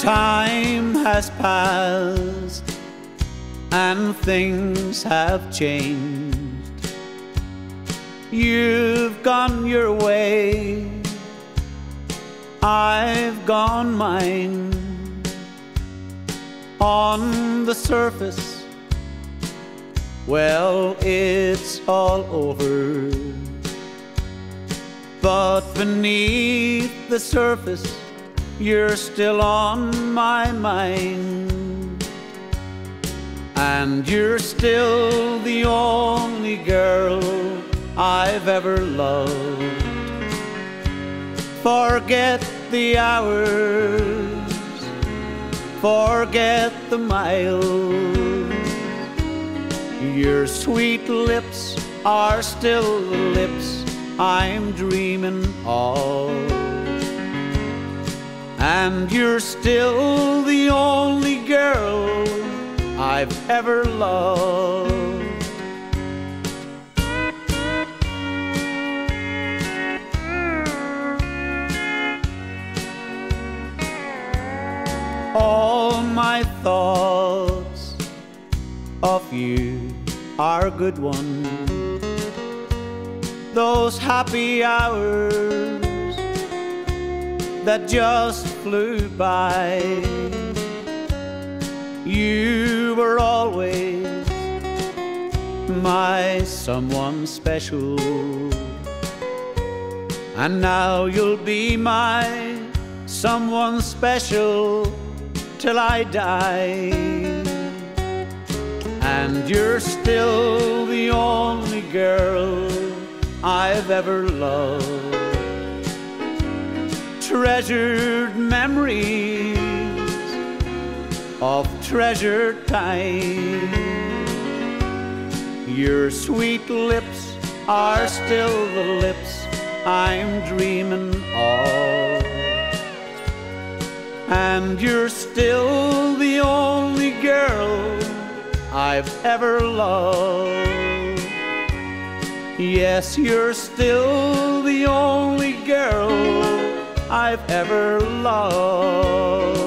Time has passed and things have changed. You've gone your way, I've gone mine. On the surface, well, it's all over. But beneath the surface, you're still on my mind. And you're still the only girl I've ever loved. Forget the hours, forget the miles. Your sweet lips are still the lips I'm dreaming of. And you're still the only girl I've ever loved. All my thoughts of you are good ones. Those happy hours that just flew by. You were always my someone special. And now you'll be my someone special till I die. And you're still the only girl I've ever loved. Treasured memories of treasured time. Your sweet lips are still the lips I'm dreaming of. And you're still the only girl I've ever loved. Yes, you're still the only girl I've ever loved.